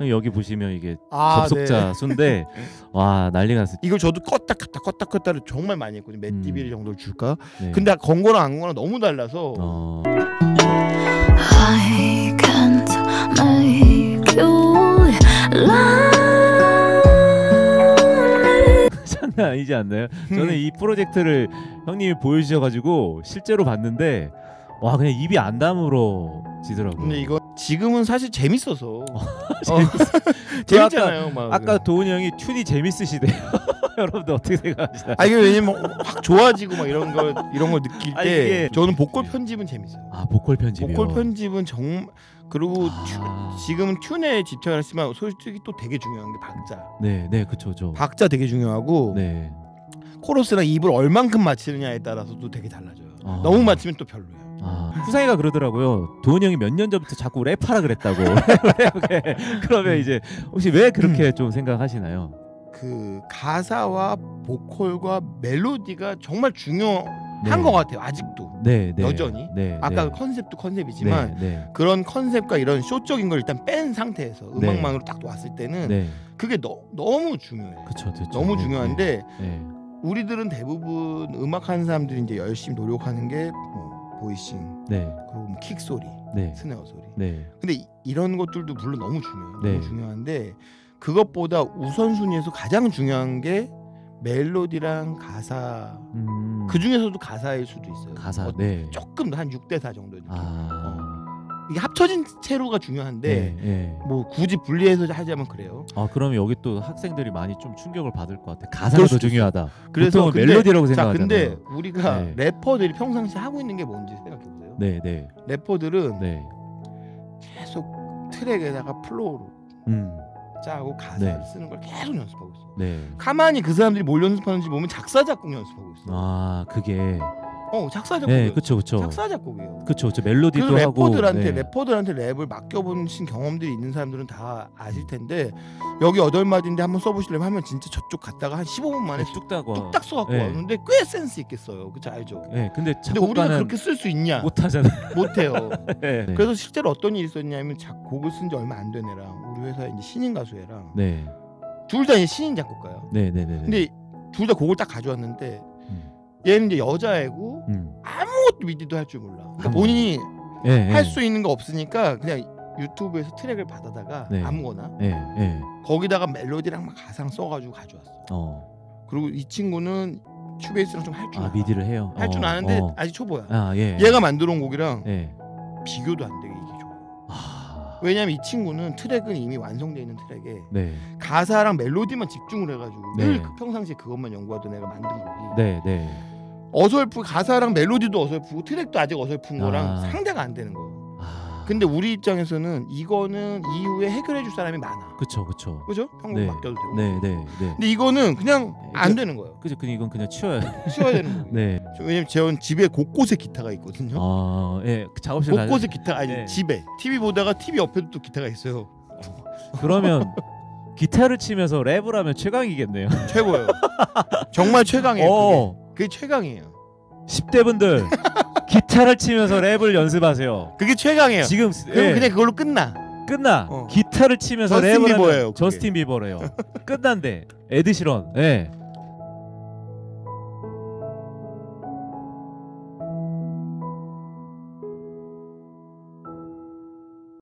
형 여기 보시면 이게 아, 접속자 네. 수인데 와 난리가 났어. 이걸 저도 껐다 켰다 껐다 켰다를 정말 많이 했거든요. 몇 음. dB 정도를 줄까? 네. 근데 건거랑 안 건거랑 너무 달라서 어. 장난 아니지 않나요? 음. 저는 이 프로젝트를 형님이 보여주셔가지고 실제로 봤는데 와 그냥 입이 안 다물어지더라고요. 근데 이거 지금은 사실 재밌어서 재밌- 재밌잖아요. 막. 아까 도훈이 형이 튠이 재밌으시대요. 여러분들 어떻게 생각하시나요? 아 이게 왜냐면 확 좋아지고 막 이런 걸 이런 걸 느낄 아, 때 이게- 저는 보컬 편집은 재밌어요. 아 보컬 편집이요. 보컬 편집은 정말 그리고 아. 튜- 지금은 튠에 집착했지만 솔직히 또 되게 중요한 게 박자. 네, 네, 그쵸, 저. 박자 되게 중요하고 네. 코러스랑 입을 얼만큼 맞추느냐에 따라서도 되게 달라져요. 아. 너무 맞추면 또 별로예요. 아, 후상이가 그러더라고요. 도훈이 형이 몇 년 전부터 자꾸 랩하라 그랬다고. 그러면 이제 혹시 왜 그렇게 음. 좀 생각하시나요? 그 가사와 보컬과 멜로디가 정말 중요한 네. 것 같아요. 아직도. 네, 네. 여전히? 네. 아까 네. 컨셉도 컨셉이지만 네, 네. 그런 컨셉과 이런 쇼적인 걸 일단 뺀 상태에서 네. 음악만으로 딱 놨을 때는 네. 그게 너, 너무 중요해요. 그쵸, 그쵸. 너무 네, 중요한데 네. 우리들은 대부분 음악 하는 사람들이 이제 열심히 노력하는 게 뭐, 보이싱 네. 그리고 뭐킥 소리, 네. 스네어 소리. 네. 근데 이, 이런 것들도 물론 너무 중요해요. 네. 너무 중요한데 그것보다 우선순위에서 가장 중요한 게 멜로디랑 가사. 음. 그 중에서도 가사일 수도 있어요. 가사. 어, 네. 조금 더 한 6대 4 정도 느낌. 아. 이게 합쳐진 채로가 중요한데 네. 네. 뭐 굳이 분리해서 하자면 그래요. 아, 그러면 여기 또 학생들이 많이 좀 충격을 받을 것 같아. 가사가 더 중요하다. 그래서 보통은 근데- 멜로디라고 자, 생각하잖아요. 근데 우리가 네. 래퍼들이 평상시 하고 있는 게 뭔지 생각해 보세요. 네, 네. 래퍼들은 네. 계속 트랙에다가 flow로 음. 짜고 가사를 네. 쓰는 걸 계속 연습하고 있어. 네. 가만히 그 사람들이 뭘 연습하는지 보면 작사 작곡 연습하고 있어. 아, 그게 어, 작사 작곡. 네, 그쵸, 그쵸. 작사 작곡이에요. 그쵸, 그쵸. 멜로디도 그래서 하고 래퍼들한테 네. 래퍼들한테 랩을 맡겨보신 경험들이 있는 사람들은 다 아실 텐데 여기 여덟 마디인데 한번 써보실래면 하면 진짜 저쪽 갔다가 한 15분 만에 네, 뚝딱 와. 뚝딱 써갖고 네. 왔는데 꽤 센스 있겠어요. 그쵸 알죠? 네, 근데 근데 우리가 그렇게 쓸 수 있냐? 못 하잖아요. 못해요. 네. 그래서 실제로 어떤 일이 있었냐면 작 곡을 쓴 지 얼마 안 된 애랑 우리 회사에 이제 신인 가수 애랑 네. 둘 다 신인 작곡가요. 네, 네, 네. 네. 근데 둘 다 곡을 딱 가져왔는데 음. 얘는 이제 여자애고 음. 아무것도 미디도 할 줄 몰라. 그러니까. 본인이 네, 네. 할수 있는 거 없으니까 그냥 유튜브에서 트랙을 받아다가 네. 아무거나 네, 네. 거기다가 멜로디랑 막 가상 써가지고 가져왔어. 어. 그리고 이 친구는 큐베이스랑 좀 할줄 아, 알아. 미디를 해요. 할 줄 어, 아는데 어. 아직 초보야. 아, 예. 얘가 만들어 온 곡이랑 예. 비교도 안 되게 이게 좋아. 아. 왜냐면 이 친구는 트랙은 이미 완성돼 있는 트랙에 네. 가사랑 멜로디만 집중을 해가지고 네. 늘 평상시에 그것만 연구하던 애가 만든 곡이 네, 네. 어설프 가사랑 멜로디도 어설프고 트랙도 아직 어설픈 거랑 아. 상대가 안 되는 거예요. 아. 근데 우리 입장에서는 이거는 이후에 해결해 줄 사람이 많아. 그쵸, 그쵸. 그죠? 평범 네. 맡겨도 되고. 네, 네, 네. 근데 이거는 그냥 네, 안 되는 거예요. 그죠, 그 이건 그냥 치워야. 쉬어야 되는 거예요. 네. 왜냐면 제 집에 곳곳에 기타가 있거든요. 아, 예. 그 작업실 곳곳에 기타 아니 네. 집에 TV 보다가 TV 옆에도 또 기타가 있어요. 그러면 기타를 치면서 랩을 하면 최강이겠네요. 최고예요. 정말 최강이에요. 어. 그게 최강이에요. 10대 분들 기타를 치면서 랩을 연습하세요. 그게 최강이에요. 지금 그럼 예, 그냥 그걸로 끝나. 끝나. 어. 기타를 치면서 저스틴 랩을 비버예요, 하면 그게. 저스틴 비버래요. 끝난대. 에드시런. 예.